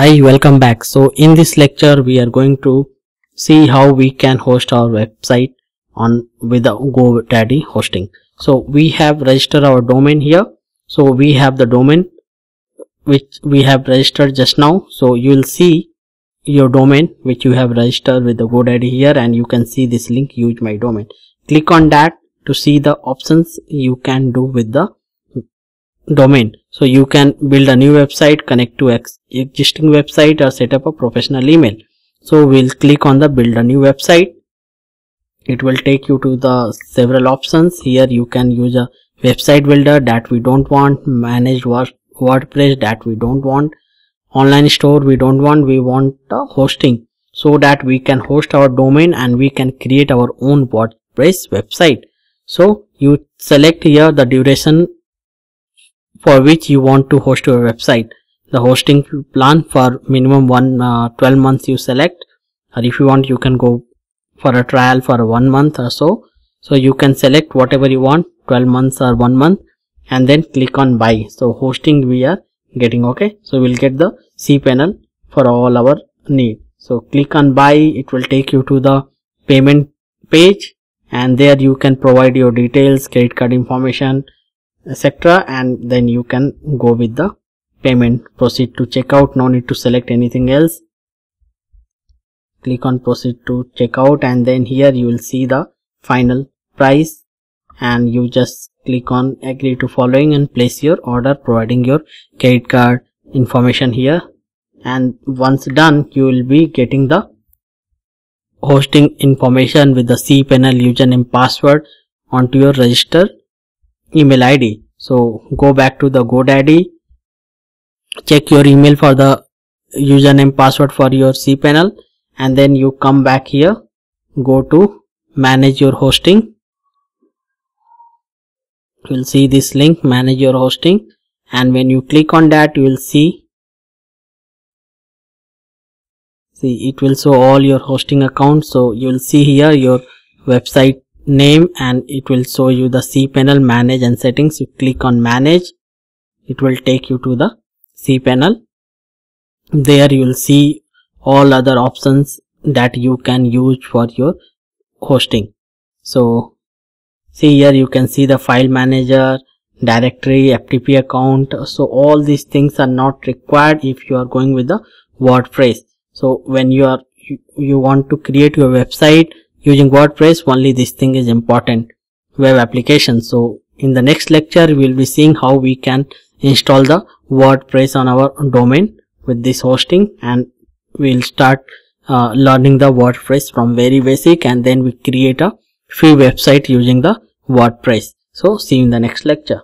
Hi, welcome back. So in this lecture, we are going to see how we can host our website on with the GoDaddy hosting. So we have registered our domain here. So we have the domain which we have registered just now. So you will see your domain which you have registered with the GoDaddy here and you can see this link use my domain. Click on that to see the options you can do with the domain so you can build a new website connect to existing website or set up a professional email. So we'll click on the build a new website. It will take you to the several options. Here you can use a website builder that we don't want managed wordpress that we don't want online store we don't want we want the hosting so that we can host our domain and we can create our own wordpress website. So you select here the duration for which you want to host your website. The hosting plan for minimum one uh, 12 months you select or if you want you can go for a trial for one month or so. So you can select whatever you want 12 months or one month and then click on buy. So hosting we are getting okay. So we'll get the cPanel for all our need. So click on buy it will take you to the payment page and there you can provide your details credit card information etc and then you can go with the payment proceed to checkout. No need to select anything else. Click on proceed to checkout and then here you will see the final price and you just click on agree to following and place your order providing your credit card information here. And once done you will be getting the hosting information with the cpanel username password onto your register email id so go back to the godaddy check your email for the username password for your cpanel and then you come back here go to manage your hosting. You will see this link manage your hosting and when you click on that you will see see it will show all your hosting accounts. So you will see here your website name and it will show you the cpanel manage and settings. You click on manage. It will take you to the cpanel there you will see all other options that you can use for your hosting. So see here you can see the file manager directory ftp account. So all these things are not required if you are going with the wordpress so when you are you, you want to create your website using WordPress only this thing is important. Web application so in the next lecture we will be seeing how we can install the WordPress on our domain with this hosting and we'll start uh, learning the WordPress from very basic and then we create a free website using the WordPress. So see you in the next lecture